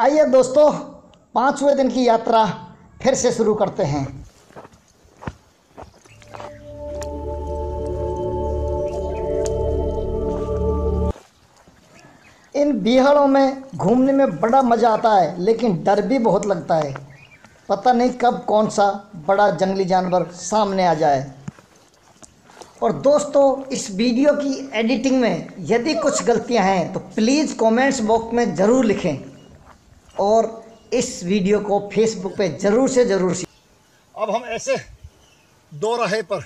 आइए दोस्तों, पाँचवें दिन की यात्रा फिर से शुरू करते हैं। इन बिहाड़ों में घूमने में बड़ा मज़ा आता है, लेकिन डर भी बहुत लगता है। पता नहीं कब कौन सा बड़ा जंगली जानवर सामने आ जाए। और दोस्तों, इस वीडियो की एडिटिंग में यदि कुछ गलतियाँ हैं तो प्लीज़ कमेंट्स बॉक्स में ज़रूर लिखें। और इस वीडियो को फेसबुक पे ज़रूर से ज़रूर अब हम ऐसे दो राहे पर,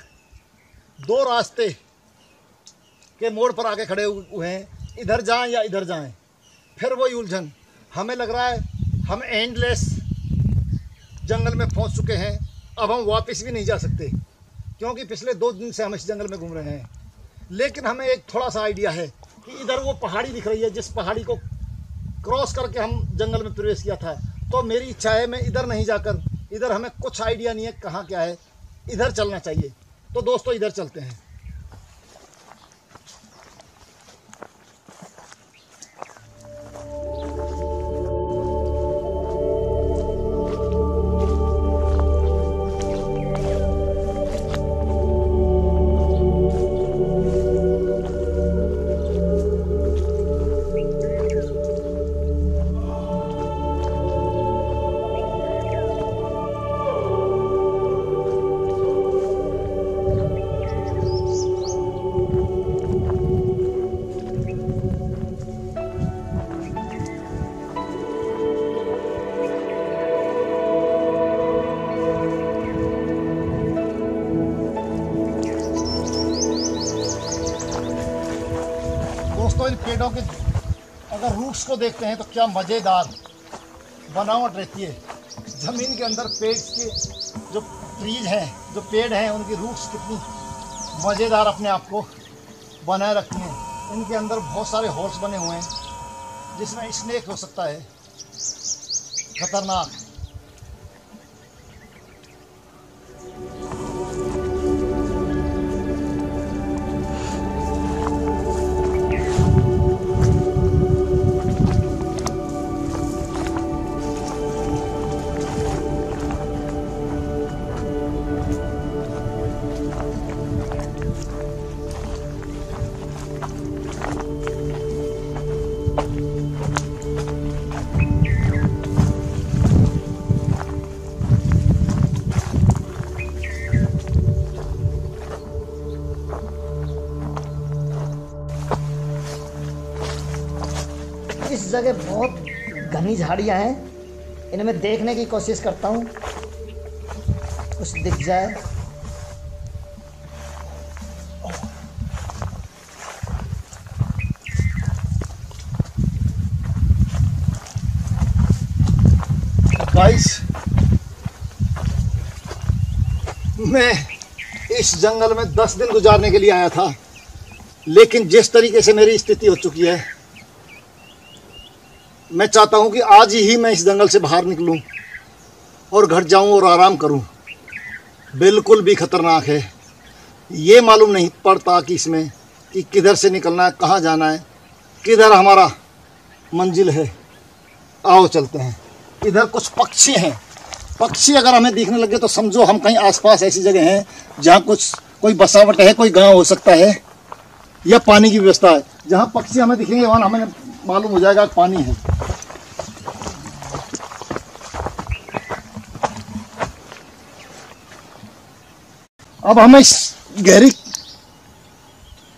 दो रास्ते के मोड़ पर आके खड़े हुए हैं। इधर जाएँ या इधर जाएँ। फिर वही उलझन। हमें लग रहा है हम एंडलेस जंगल में पहुँच चुके हैं। अब हम वापस भी नहीं जा सकते, क्योंकि पिछले दो दिन से हम इस जंगल में घूम रहे हैं। लेकिन हमें एक थोड़ा सा आइडिया है कि इधर वो पहाड़ी दिख रही है, जिस पहाड़ी को क्रॉस करके हम जंगल में प्रवेश किया था। तो मेरी इच्छा है, मैं इधर नहीं जाकर, इधर हमें कुछ आइडिया नहीं है कहाँ क्या है, इधर चलना चाहिए। तो दोस्तों, इधर चलते हैं। अगर रूट्स को देखते हैं तो क्या मज़ेदार। बनावट रहती है ज़मीन के अंदर पेड़ के जो ट्रीज हैं, जो पेड़ हैं, उनकी रूट्स कितनी मज़ेदार अपने आप को बनाए रखती हैं। इनके अंदर बहुत सारे होल्स बने हुए हैं, जिसमें स्नेक हो सकता है, खतरनाक। इस जगह बहुत घनी झाड़ियाँ हैं। इनमें देखने की कोशिश करता हूँ। कुछ दिख जाए। मैं इस जंगल में दस दिन गुजारने के लिए आया था। लेकिन जिस तरीके से मेरी स्थिति हो चुकी है मैं चाहता हूँ कि आज ही मैं इस जंगल से बाहर निकलूँ और घर जाऊँ और आराम करूँ। बिल्कुल भी खतरनाक है। ये मालूम नहीं पड़ता कि इसमें कि किधर से निकलना है, कहाँ जाना है, किधर हमारा मंजिल है। आओ चलते हैं। इधर कुछ पक्षी हैं। पक्षी अगर हमें दिखने लगे तो समझो हम कहीं आसपास ऐसी जगह हैं जहाँ कुछ, कोई बसावट है, कोई गाँव हो सकता है, या पानी की व्यवस्था है। जहाँ पक्षी हमें दिखेंगे, वहाँ हमें मालूम हो जाएगा पानी है। अब हमें गहरी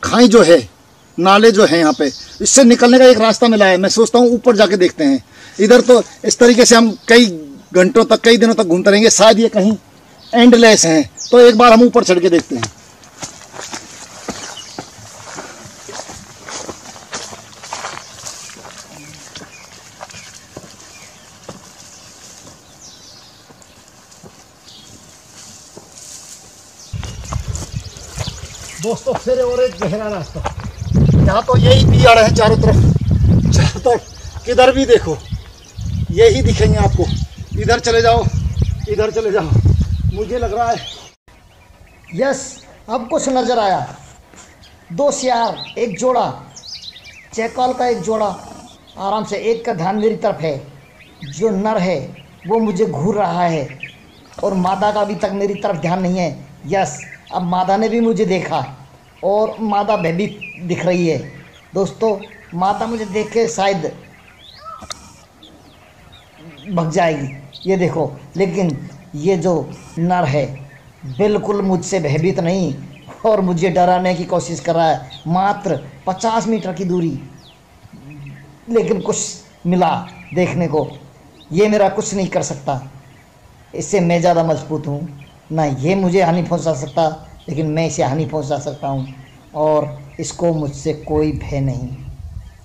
खाई जो है, नाले जो है यहाँ पे, इससे निकलने का एक रास्ता मिला है। मैं सोचता हूँ ऊपर जाके देखते हैं। इधर तो इस तरीके से हम कई घंटों तक, कई दिनों तक घूमते रहेंगे। शायद ये कहीं एंडलेस हैं। तो एक बार हम ऊपर चढ़ के देखते हैं। दोस्तों फिर और एक गहरा रास्ता यहाँ तो यही पियाड़ है चारों तरफ़ चारों तरफ़ किधर भी देखो यही दिखेंगे आपको इधर चले जाओ इधर चले जाओ मुझे लग रहा है यस अब कुछ नज़र आया। दो सियार, एक जोड़ा। चेकॉल का एक जोड़ा। आराम से एक का ध्यान मेरी तरफ़ है। जो नर है, वो मुझे घूर रहा है। और मादा का अभी तक मेरी तरफ़ ध्यान नहीं है। यस अब मादा ने भी मुझे देखा और मादा भयभीत दिख रही है। दोस्तों, माता मुझे देख के शायद भग जाएगी। ये देखो, लेकिन ये जो नर है, बिल्कुल मुझसे भयभीत नहीं और मुझे डराने की कोशिश कर रहा है। मात्र पचास मीटर की दूरी, लेकिन कुछ मिला देखने को। ये मेरा कुछ नहीं कर सकता। इससे मैं ज़्यादा मज़बूत हूँ। ना ये मुझे हानि पहुँचा सकता, लेकिन मैं इसे हानि पहुँचा सकता हूँ, और इसको मुझसे कोई भय नहीं।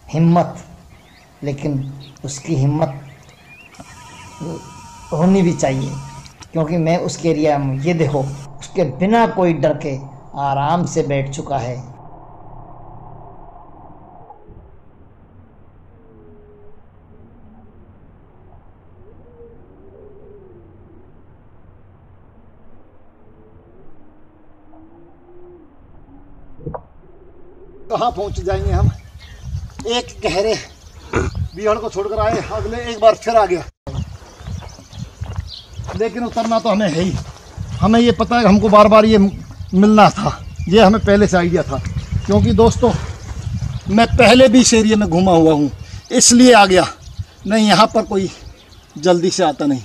हिम्मत, लेकिन उसकी हिम्मत होनी भी चाहिए, क्योंकि मैं उसके एरिया में ये देखो, उसके बिना कोई डर के आराम से बैठ चुका है। कहाँ पहुँच जाएँगे हम? एक गहरे बिहड़ को छोड़कर आए, अगले एक बार फिर आ गया लेकिन उतरना तो हमें है ही। हमें ये पता है, हमको बार बार ये मिलना था। ये हमें पहले से आइडिया था। क्योंकि दोस्तों, मैं पहले भी इस एरिए में घूमा हुआ हूँ। इसलिए आ गया। नहीं, यहाँ पर कोई जल्दी से आता नहीं।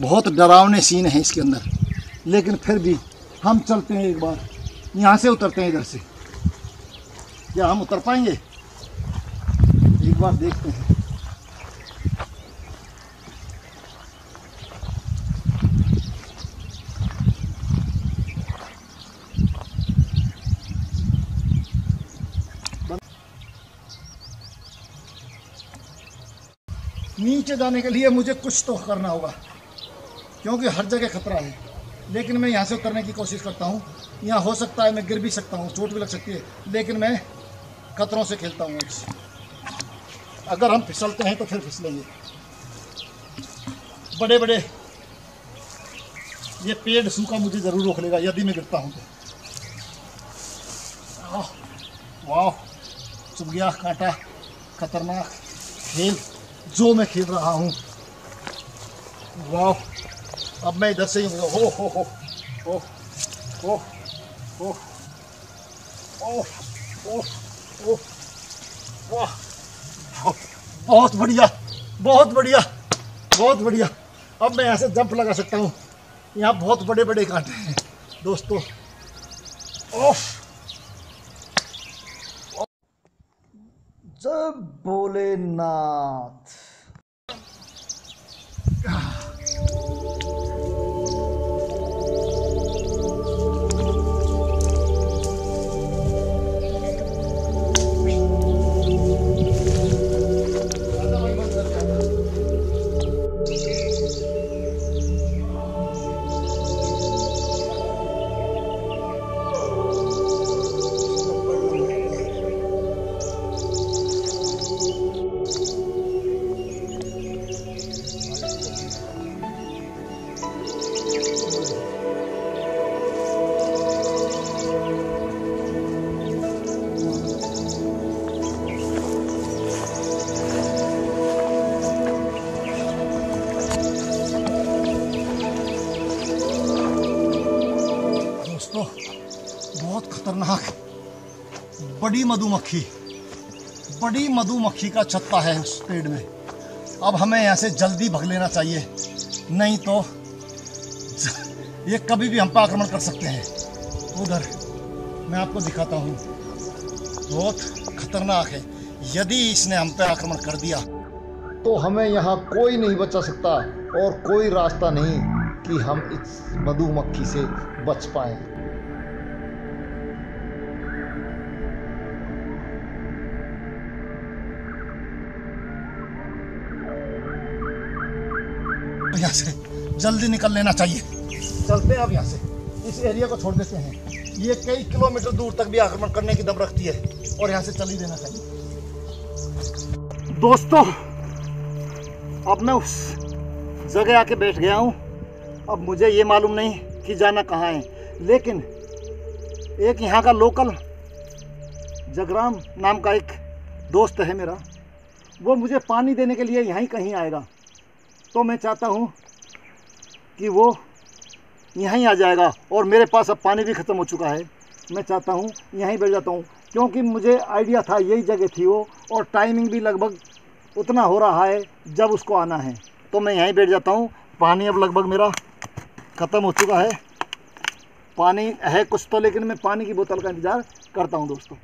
बहुत डरावने सीन है इसके अंदर। लेकिन फिर भी हम चलते हैं एक बार। यहाँ से उतरते हैं इधर से। क्या हम उतर पाएँगे? एक बार देखते हैं। नीचे जाने के लिए मुझे कुछ तो करना होगा, क्योंकि हर जगह खतरा है। लेकिन मैं यहाँ से उतरने की कोशिश करता हूँ। यहाँ हो सकता है मैं गिर भी सकता हूँ, चोट भी लग सकती है, लेकिन मैं खतरों से खेलता हूँ अगर हम फिसलते हैं तो फिर फिसलेंगे। बड़े बड़े ये पेड़ सूखा मुझे ज़रूर रोक लेगा यदि मैं गिरता हूँ तो। वाह, चुगिया, कांटा, खतरनाक खेल, जो मैं खेल रहा हूँ। वाह, अब मैं इधर से ही हो। हो हो हो हो हो ओ ओ बहुत बढ़िया बहुत बढ़िया बहुत बढ़िया। अब मैं यहाँ से जंप लगा सकता हूँ। यहाँ बहुत बड़े बड़े कांटे हैं, दोस्तों। ओफ जय भोलेनाथ। बड़ी मधुमक्खी बड़ी मधुमक्खी का छत्ता है उस पेड़ में। अब हमें यहाँ से जल्दी भग लेना चाहिए, नहीं तो ये कभी भी हम पर आक्रमण कर सकते हैं। उधर, मैं आपको दिखाता हूँ। बहुत खतरनाक है। यदि इसने हम पे आक्रमण कर दिया तो हमें यहाँ कोई नहीं बचा सकता और कोई रास्ता नहीं कि हम इस मधुमक्खी से बच पाए। यहाँ से जल्दी निकल लेना चाहिए। चलते हैं अब यहाँ से। इस एरिया को छोड़ देते हैं। ये कई किलोमीटर दूर तक भी आक्रमण करने की दम रखती है और यहाँ से चल ही देना चाहिए। दोस्तों, अब मैं उस जगह आके बैठ गया हूँ। अब मुझे ये मालूम नहीं कि जाना कहाँ है। लेकिन एक यहाँ का लोकल जगराम नाम का एक दोस्त है मेरा। वो मुझे पानी देने के लिए यहीं कहीं आएगा। तो मैं चाहता हूँ कि वो यहीं आ जाएगा और मेरे पास अब पानी भी ख़त्म हो चुका है। मैं चाहता हूँ यहीं बैठ जाता हूँ, क्योंकि मुझे आइडिया था यही जगह थी वो, और टाइमिंग भी लगभग उतना हो रहा है जब उसको आना है। तो मैं यहीं बैठ जाता हूँ। पानी अब लगभग मेरा ख़त्म हो चुका है। पानी है कुछ तो लेकिन मैं पानी की बोतल का इंतज़ार करता हूँ दोस्तों।